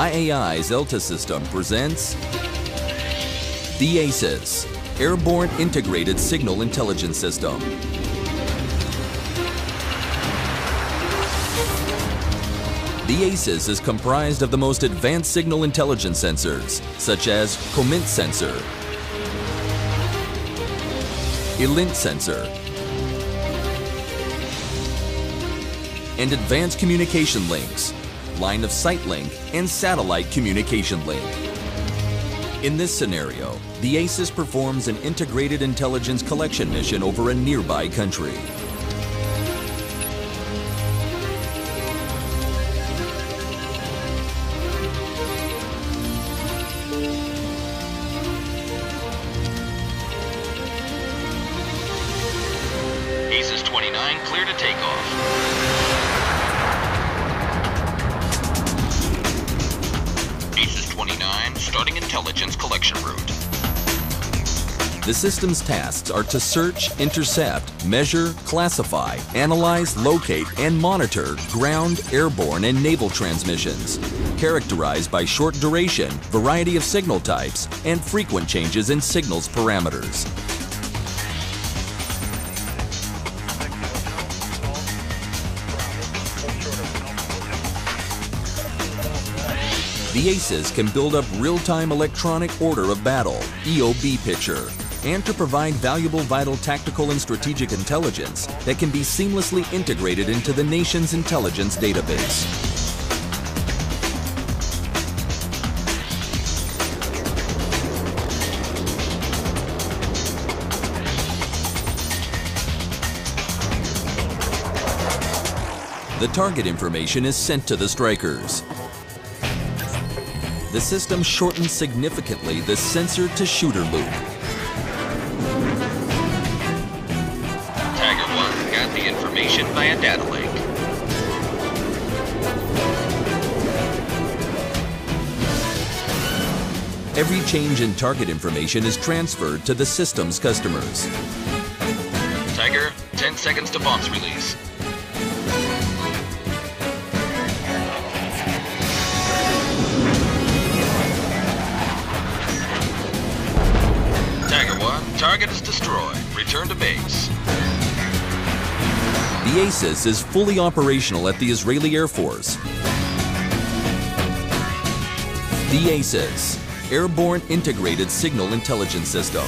IAI Zelta system presents the AISIS, Airborne Integrated Signal Intelligence System. The AISIS is comprised of the most advanced signal intelligence sensors, such as COMINT sensor, ELINT sensor, and advanced communication links, line of sight link, and satellite communication link. In this scenario, the AISIS performs an integrated intelligence collection mission over a nearby country. ACES 29, clear to takeoff. 29, starting intelligence collection route. The system's tasks are to search, intercept, measure, classify, analyze, locate, and monitor ground, airborne, and naval transmissions, characterized by short duration, variety of signal types, and frequent changes in signals parameters. The AISIS can build up real-time electronic order of battle, EOB picture, and to provide valuable vital tactical and strategic intelligence that can be seamlessly integrated into the nation's intelligence database. The target information is sent to the strikers. The system shortens significantly the sensor to shooter loop. Tiger 1 got the information via data link. Every change in target information is transferred to the system's customers. Tiger, 10 seconds to bombs release. Target is destroyed. Return to base. The AISIS is fully operational at the Israeli Air Force. The AISIS, Airborne Integrated Signal Intelligence System.